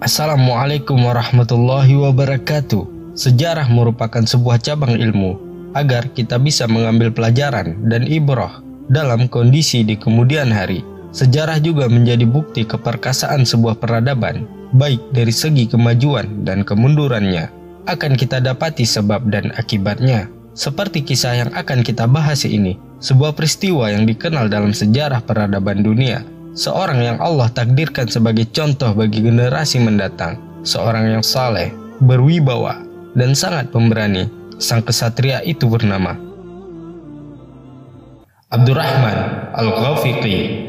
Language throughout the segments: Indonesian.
Assalamualaikum warahmatullahi wabarakatuh. Sejarah merupakan sebuah cabang ilmu agar kita bisa mengambil pelajaran dan ibrah dalam kondisi di kemudian hari. Sejarah juga menjadi bukti keperkasaan sebuah peradaban, baik dari segi kemajuan dan kemundurannya. Akan kita dapati sebab dan akibatnya. Seperti kisah yang akan kita bahas ini, sebuah peristiwa yang dikenal dalam sejarah peradaban dunia seorang yang Allah takdirkan sebagai contoh bagi generasi mendatang, seorang yang saleh, berwibawa, dan sangat pemberani. Sang kesatria itu bernama Abdurrahman Al-Ghafiqi.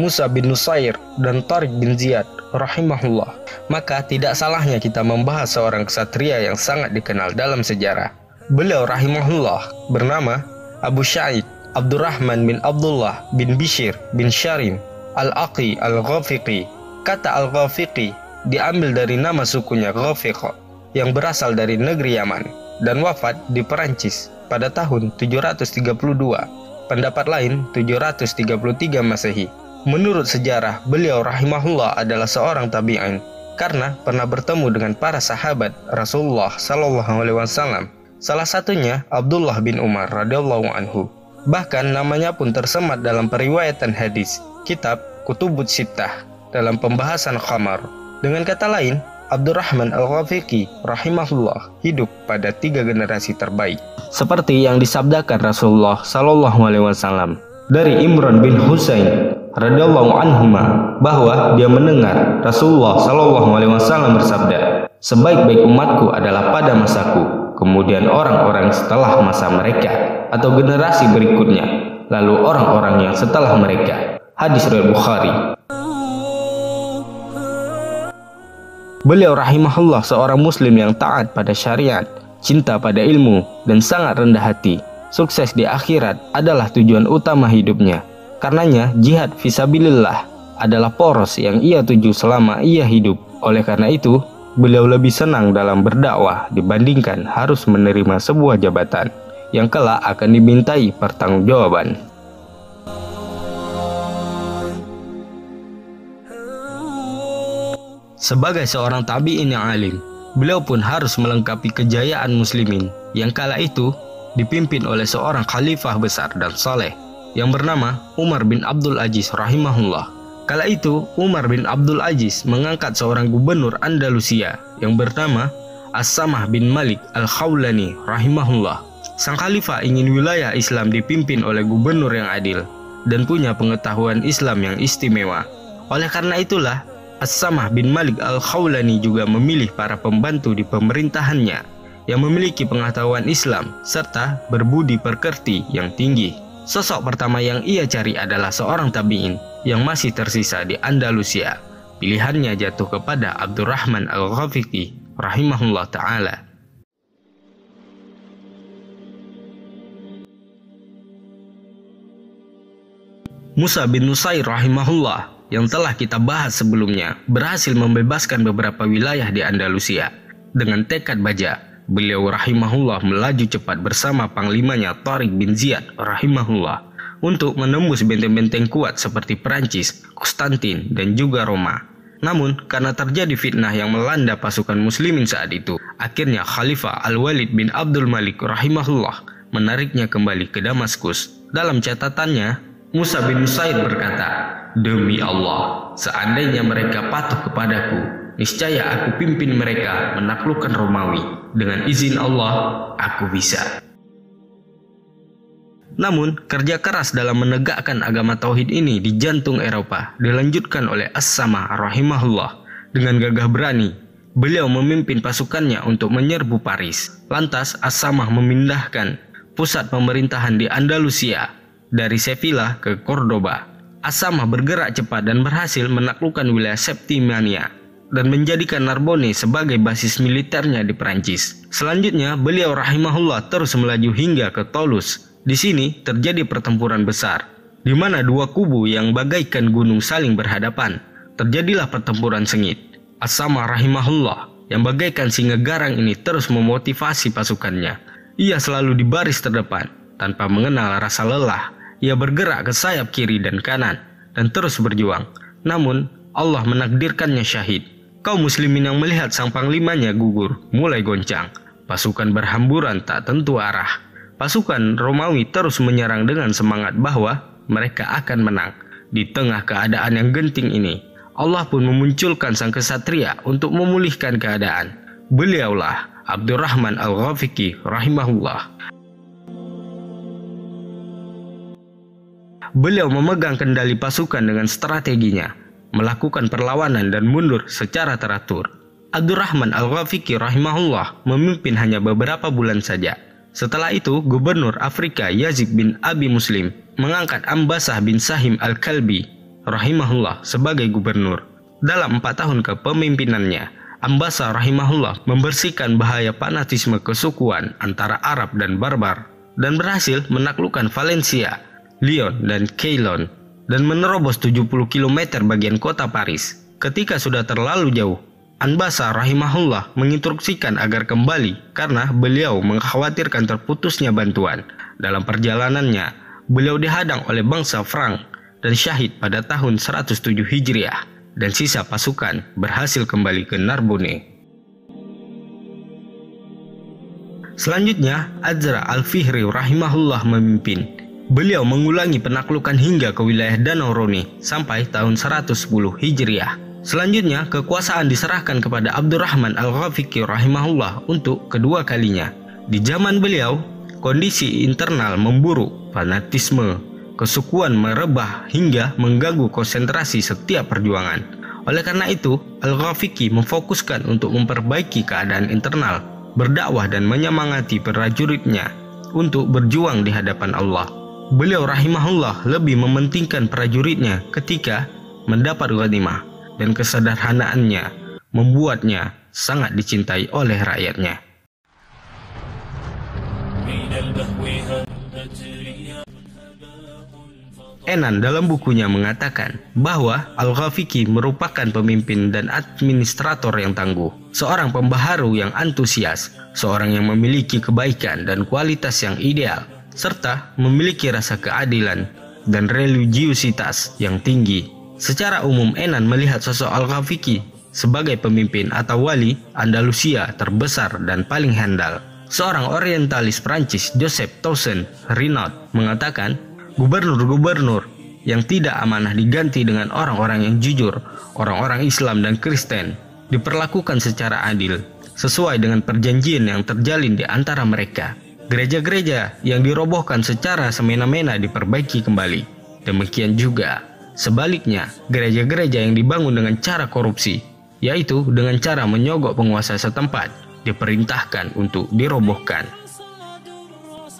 Musa bin Nusair, dan Tariq bin Ziyad rahimahullah, maka tidak salahnya kita membahas seorang kesatria yang sangat dikenal dalam sejarah. Beliau rahimahullah bernama Abu Syaid Abdurrahman bin Abdullah bin Bishir bin Syarim Al-Aqi Al-Ghafiqi. Kata Al-Ghafiqi diambil dari nama sukunya Ghafiq yang berasal dari negeri Yaman dan wafat di Perancis pada tahun 732. Pendapat lain 733 Masehi. Menurut sejarah, beliau rahimahullah adalah seorang tabi'in karena pernah bertemu dengan para sahabat Rasulullah Shallallahu alaihi wasallam. Salah satunya Abdullah bin Umar radhiyallahu anhu. Bahkan namanya pun tersemat dalam periwayatan hadis kitab Kutubut Sittah dalam pembahasan khamar. Dengan kata lain, Abdurrahman Al-Ghafiqi rahimahullah hidup pada tiga generasi terbaik. Seperti yang disabdakan Rasulullah Shallallahu alaihi wasallam dari Imran bin Husain radhiyallahu anhuma bahwa dia mendengar Rasulullah Shallallahu alaihi wasallam bersabda, "Sebaik-baik umatku adalah pada masaku, kemudian orang-orang setelah masa mereka atau generasi berikutnya, lalu orang-orang yang setelah mereka." Hadis riwayat Bukhari. Beliau rahimahullah seorang muslim yang taat pada syariat, cinta pada ilmu, dan sangat rendah hati. Sukses di akhirat adalah tujuan utama hidupnya Karenanya, jihad visabilillah adalah poros yang ia tuju selama ia hidup. Oleh karena itu, beliau lebih senang dalam berdakwah dibandingkan harus menerima sebuah jabatan yang kelak akan dimintai pertanggungjawaban. Sebagai seorang tabi'in yang alim, beliau pun harus melengkapi kejayaan muslimin yang kala itu dipimpin oleh seorang khalifah besar dan soleh yang bernama Umar bin Abdul Aziz rahimahullah. Kala itu, Umar bin Abdul Aziz mengangkat seorang gubernur Andalusia yang bernama As-Samah bin Malik Al-Khawlani rahimahullah. Sang khalifah ingin wilayah Islam dipimpin oleh gubernur yang adil dan punya pengetahuan Islam yang istimewa. Oleh karena itulah, As-Samah bin Malik Al-Khawlani juga memilih para pembantu di pemerintahannya yang memiliki pengetahuan Islam serta berbudi pekerti yang tinggi. Sosok pertama yang ia cari adalah seorang tabi'in yang masih tersisa di Andalusia. Pilihannya jatuh kepada Abdurrahman Al-Ghafiqi rahimahullah taala. Musa bin Nusair rahimahullah yang telah kita bahas sebelumnya berhasil membebaskan beberapa wilayah di Andalusia dengan tekad baja Beliau rahimahullah melaju cepat bersama panglimanya Tariq bin Ziyad rahimahullah untuk menembus benteng-benteng kuat seperti Perancis, Konstantin, dan juga Roma. Namun, karena terjadi fitnah yang melanda pasukan muslimin saat itu, akhirnya Khalifah Al-Walid bin Abdul Malik rahimahullah menariknya kembali ke Damaskus. Dalam catatannya, Musa bin Said berkata, Demi Allah, seandainya mereka patuh kepadaku, niscaya aku pimpin mereka menaklukkan Romawi. Dengan izin Allah, aku bisa. Namun, kerja keras dalam menegakkan agama tauhid ini di jantung Eropa dilanjutkan oleh As-Sama rahimahullah dengan gagah berani. beliau memimpin pasukannya untuk menyerbu Paris. Lantas As-Samah memindahkan pusat pemerintahan di Andalusia dari Sevilla ke Cordoba. As-Samah bergerak cepat dan berhasil menaklukkan wilayah Septimania dan menjadikan Narbonne sebagai basis militernya di Perancis. Selanjutnya, beliau rahimahullah terus melaju hingga ke Toulouse. Di sini terjadi pertempuran besar, di mana dua kubu yang bagaikan gunung saling berhadapan. Terjadilah pertempuran sengit. Asama rahimahullah yang bagaikan singa garang ini terus memotivasi pasukannya. Ia selalu di baris terdepan, tanpa mengenal rasa lelah. Ia bergerak ke sayap kiri dan kanan, dan terus berjuang. Namun, Allah menakdirkannya syahid. Kaum muslimin yang melihat sang panglimanya gugur, mulai goncang. Pasukan berhamburan tak tentu arah. Pasukan Romawi terus menyerang dengan semangat bahwa mereka akan menang. Di tengah keadaan yang genting ini, Allah pun memunculkan sang kesatria untuk memulihkan keadaan. Beliaulah Abdurrahman Al-Ghafiqi rahimahullah. Beliau memegang kendali pasukan dengan strateginya, melakukan perlawanan dan mundur secara teratur. Abdurrahman Al-Ghafiqi rahimahullah memimpin hanya beberapa bulan saja. Setelah itu, Gubernur Afrika Yazid bin Abi Muslim mengangkat Ambasah bin Sahim Al-Kalbi rahimahullah sebagai gubernur. Dalam empat tahun kepemimpinannya, Ambasah rahimahullah membersihkan bahaya fanatisme kesukuan antara Arab dan Barbar dan berhasil menaklukkan Valencia, Lyon, dan Ceylon dan menerobos 70 km bagian kota Paris. Ketika sudah terlalu jauh, Anbasa rahimahullah menginstruksikan agar kembali karena beliau mengkhawatirkan terputusnya bantuan. Dalam perjalanannya, beliau dihadang oleh bangsa Frank dan syahid pada tahun 107 Hijriah dan sisa pasukan berhasil kembali ke Narbonne. Selanjutnya, Azra Al-Fihri rahimahullah memimpin Beliau mengulangi penaklukan hingga ke wilayah Danau Roni sampai tahun 110 Hijriah. Selanjutnya, kekuasaan diserahkan kepada Abdurrahman Al-Ghafiqi rahimahullah untuk kedua kalinya. Di zaman beliau, kondisi internal memburuk, fanatisme, kesukuan merebah hingga mengganggu konsentrasi setiap perjuangan. Oleh karena itu, Al-Ghafiqi memfokuskan untuk memperbaiki keadaan internal, berdakwah dan menyemangati prajuritnya untuk berjuang di hadapan Allah. Beliau rahimahullah lebih mementingkan prajuritnya ketika mendapat ghanimah dan kesederhanaannya membuatnya sangat dicintai oleh rakyatnya. Enan dalam bukunya mengatakan bahwa Al-Ghafiqi merupakan pemimpin dan administrator yang tangguh, seorang pembaharu yang antusias, seorang yang memiliki kebaikan dan kualitas yang ideal, serta memiliki rasa keadilan dan religiusitas yang tinggi. Secara umum Enan melihat sosok Al-Ghafiqi sebagai pemimpin atau wali Andalusia terbesar dan paling handal. Seorang orientalis Prancis, Joseph Tausen Renaud, mengatakan, gubernur-gubernur yang tidak amanah diganti dengan orang-orang yang jujur, orang-orang Islam dan Kristen, diperlakukan secara adil, sesuai dengan perjanjian yang terjalin di antara mereka. Gereja-gereja yang dirobohkan secara semena-mena diperbaiki kembali. Demikian juga sebaliknya, gereja-gereja yang dibangun dengan cara korupsi, yaitu dengan cara menyogok penguasa setempat, diperintahkan untuk dirobohkan.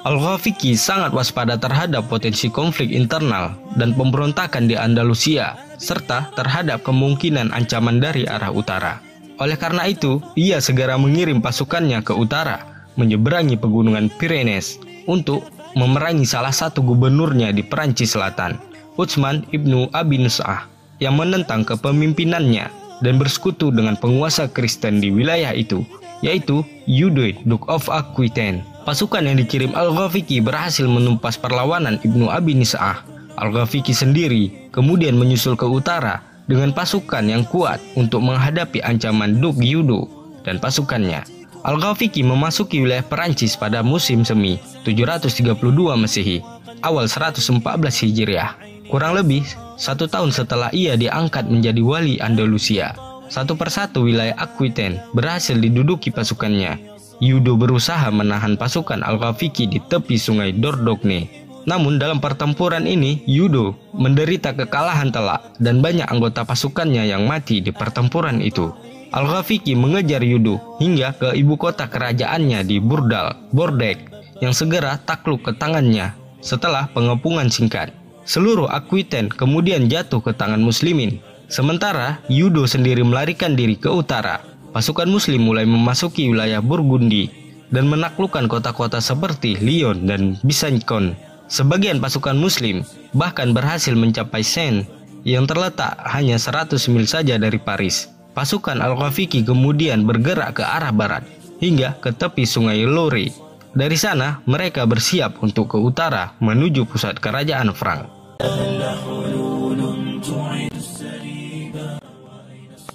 Al-Ghafiqi sangat waspada terhadap potensi konflik internal dan pemberontakan di Andalusia, serta terhadap kemungkinan ancaman dari arah utara. Oleh karena itu, ia segera mengirim pasukannya ke utara menyeberangi pegunungan Pyrenees untuk memerangi salah satu gubernurnya di Perancis Selatan, Utsman ibnu Abi Nus'ah, yang menentang kepemimpinannya dan bersekutu dengan penguasa Kristen di wilayah itu, yaitu Eudes, Duke of Aquitaine. Pasukan yang dikirim Al-Ghafiqi berhasil menumpas perlawanan Ibnu Abi Nis'ah. Al-Ghafiqi sendiri kemudian menyusul ke utara dengan pasukan yang kuat untuk menghadapi ancaman Duke Yudo dan pasukannya. Al-Ghafiqi memasuki wilayah Perancis pada musim semi 732 Masehi, awal 114 Hijriah. Kurang lebih satu tahun setelah ia diangkat menjadi wali Andalusia, satu persatu wilayah Aquitaine berhasil diduduki pasukannya. Yudo berusaha menahan pasukan Al-Ghafiqi di tepi sungai Dordogne. Namun dalam pertempuran ini, Yudo menderita kekalahan telak dan banyak anggota pasukannya yang mati di pertempuran itu. Al-Ghafiqi mengejar Yudo hingga ke ibu kota kerajaannya di Burdal, Bordek, yang segera takluk ke tangannya setelah pengepungan singkat. Seluruh Aquitaine kemudian jatuh ke tangan muslimin. Sementara Yudo sendiri melarikan diri ke utara. Pasukan muslim mulai memasuki wilayah Burgundi dan menaklukkan kota-kota seperti Lyon dan Bisancon. Sebagian pasukan muslim bahkan berhasil mencapai Seine yang terletak hanya 100 mil saja dari Paris. Pasukan Al-Ghafiqi kemudian bergerak ke arah barat hingga ke tepi sungai Lore. Dari sana, mereka bersiap untuk ke utara menuju pusat kerajaan Frank.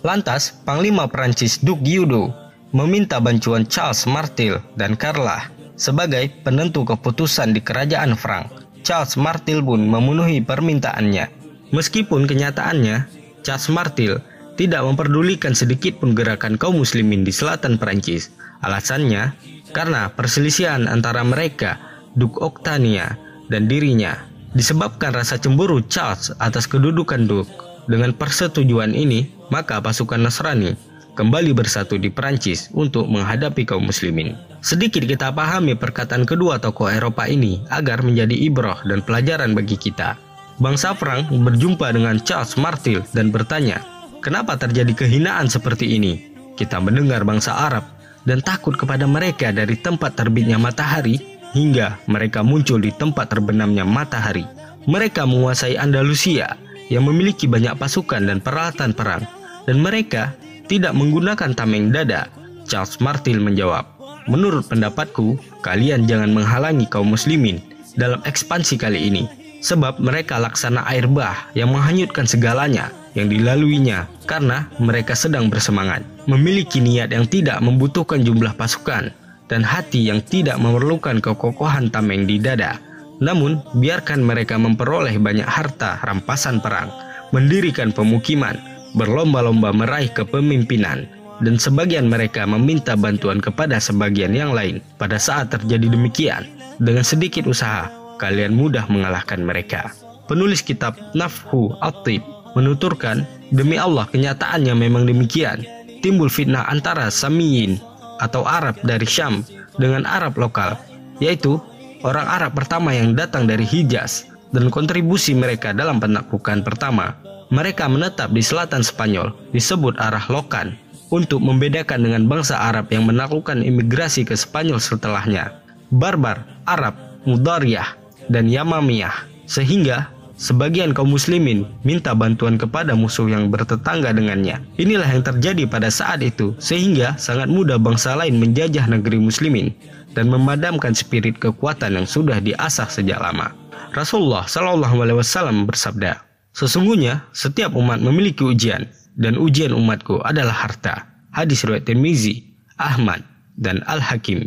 Lantas, Panglima Prancis Duke Yudo meminta bantuan Charles Martel dan Carla sebagai penentu keputusan di kerajaan Frank. Charles Martel pun memenuhi permintaannya. Meskipun kenyataannya, Charles Martel tidak memperdulikan sedikit pun gerakan kaum muslimin di selatan Perancis. Alasannya, karena perselisihan antara mereka, Duke Octania, dan dirinya, disebabkan rasa cemburu Charles atas kedudukan Duke. Dengan persetujuan ini, maka pasukan Nasrani kembali bersatu di Perancis untuk menghadapi kaum muslimin. Sedikit kita pahami perkataan kedua tokoh Eropa ini agar menjadi ibroh dan pelajaran bagi kita. Bangsa Frank berjumpa dengan Charles Martel dan bertanya, Kenapa terjadi kehinaan seperti ini? Kita mendengar bangsa Arab dan takut kepada mereka dari tempat terbitnya matahari hingga mereka muncul di tempat terbenamnya matahari. Mereka menguasai Andalusia yang memiliki banyak pasukan dan peralatan perang dan mereka tidak menggunakan tameng dada. Charles Martel menjawab, Menurut pendapatku, kalian jangan menghalangi kaum muslimin dalam ekspansi kali ini sebab mereka laksana air bah yang menghanyutkan segalanya yang dilaluinya karena mereka sedang bersemangat, memiliki niat yang tidak membutuhkan jumlah pasukan, dan hati yang tidak memerlukan kekokohan tameng di dada. Namun, biarkan mereka memperoleh banyak harta rampasan perang, mendirikan pemukiman, berlomba-lomba meraih kepemimpinan, dan sebagian mereka meminta bantuan kepada sebagian yang lain. Pada saat terjadi demikian, dengan sedikit usaha, kalian mudah mengalahkan mereka. Penulis kitab Nafhu Atib menuturkan, demi Allah kenyataannya memang demikian. Timbul fitnah antara Samiyin atau Arab dari Syam dengan Arab lokal, yaitu orang Arab pertama yang datang dari Hijaz dan kontribusi mereka dalam penaklukan pertama. Mereka menetap di selatan Spanyol, disebut arah Lokan, untuk membedakan dengan bangsa Arab yang menaklukkan imigrasi ke Spanyol setelahnya. Barbar, Arab, Mudariyah, dan Yamamiyah. Sehingga sebagian kaum muslimin minta bantuan kepada musuh yang bertetangga dengannya. Inilah yang terjadi pada saat itu, sehingga sangat mudah bangsa lain menjajah negeri muslimin dan memadamkan spirit kekuatan yang sudah diasah sejak lama. Rasulullah Shallallahu Alaihi Wasallam bersabda, sesungguhnya setiap umat memiliki ujian dan ujian umatku adalah harta. Hadis riwayat Tirmizi, Ahmad, dan Al Hakim.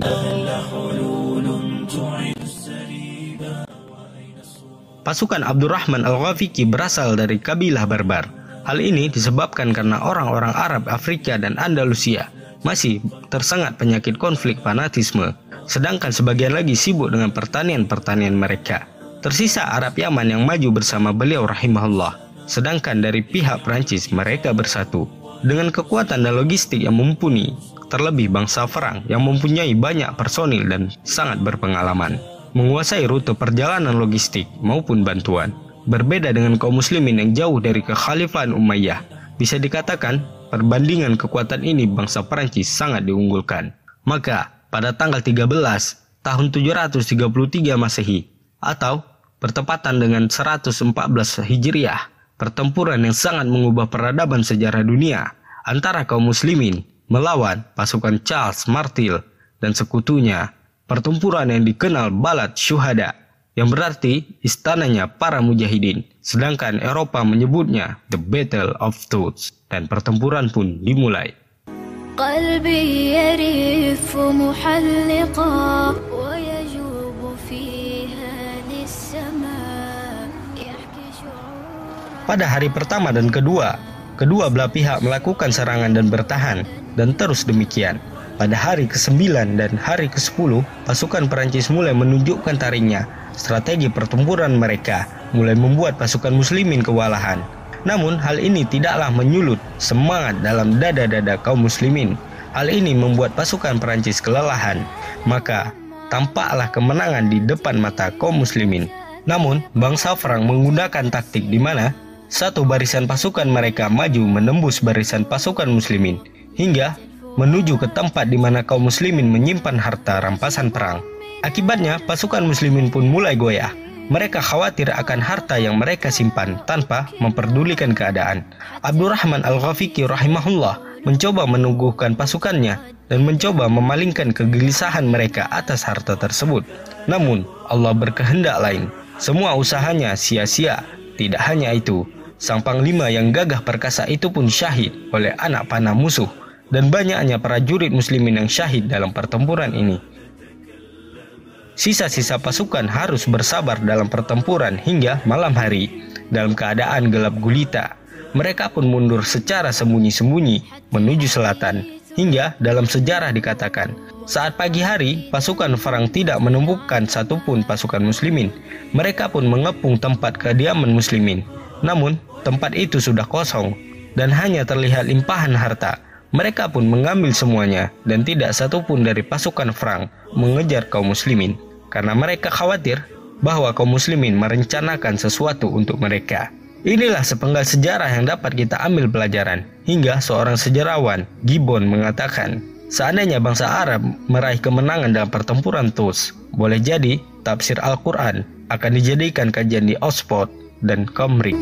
Pasukan Abdurrahman Al-Ghafiqi berasal dari kabilah Barbar. Hal ini disebabkan karena orang-orang Arab Afrika dan Andalusia masih tersengat penyakit konflik fanatisme, sedangkan sebagian lagi sibuk dengan pertanian-pertanian mereka. Tersisa Arab Yaman yang maju bersama beliau rahimahullah, sedangkan dari pihak Prancis mereka bersatu. Dengan kekuatan dan logistik yang mumpuni, terlebih bangsa Frank yang mempunyai banyak personil dan sangat berpengalaman menguasai rute perjalanan logistik maupun bantuan. Berbeda dengan kaum muslimin yang jauh dari kekhalifahan Umayyah, bisa dikatakan perbandingan kekuatan ini bangsa Perancis sangat diunggulkan. Maka, pada tanggal 13 tahun 733 Masehi atau bertepatan dengan 114 Hijriah, pertempuran yang sangat mengubah peradaban sejarah dunia antara kaum muslimin melawan pasukan Charles Martel dan sekutunya pertempuran yang dikenal Balad Syuhada, yang berarti istananya para mujahidin. Sedangkan Eropa menyebutnya The Battle of Thoughts, dan pertempuran pun dimulai. Pada hari pertama dan kedua, kedua belah pihak melakukan serangan dan bertahan, dan terus demikian. Pada hari ke-9 dan hari ke-10, pasukan Perancis mulai menunjukkan taringnya. Strategi pertempuran mereka mulai membuat pasukan muslimin kewalahan. Namun hal ini tidaklah menyulut semangat dalam dada-dada kaum muslimin. Hal ini membuat pasukan Perancis kelelahan. Maka tampaklah kemenangan di depan mata kaum muslimin. Namun, bangsa Frang menggunakan taktik di mana satu barisan pasukan mereka maju menembus barisan pasukan muslimin hingga menuju ke tempat di mana kaum muslimin menyimpan harta rampasan perang. Akibatnya, pasukan muslimin pun mulai goyah. Mereka khawatir akan harta yang mereka simpan tanpa memperdulikan keadaan. Abdurrahman Al-Ghafiqi rahimahullah mencoba menungguhkan pasukannya dan mencoba memalingkan kegelisahan mereka atas harta tersebut. Namun, Allah berkehendak lain. Semua usahanya sia-sia. Tidak hanya itu, sang panglima yang gagah perkasa itu pun syahid oleh anak panah musuh dan banyaknya prajurit muslimin yang syahid dalam pertempuran ini. Sisa-sisa pasukan harus bersabar dalam pertempuran hingga malam hari dalam keadaan gelap gulita. Mereka pun mundur secara sembunyi-sembunyi menuju selatan hingga dalam sejarah dikatakan saat pagi hari, pasukan Farang tidak menemukan satupun pasukan muslimin. Mereka pun mengepung tempat kediaman muslimin. Namun, tempat itu sudah kosong dan hanya terlihat limpahan harta. Mereka pun mengambil semuanya dan tidak satupun dari pasukan Frank mengejar kaum muslimin karena mereka khawatir bahwa kaum muslimin merencanakan sesuatu untuk mereka. Inilah sepenggal sejarah yang dapat kita ambil pelajaran. Hingga seorang sejarawan, Gibbon, mengatakan, Seandainya bangsa Arab meraih kemenangan dalam pertempuran Tus, boleh jadi tafsir Al-Quran akan dijadikan kajian di Oxford dan Cambridge.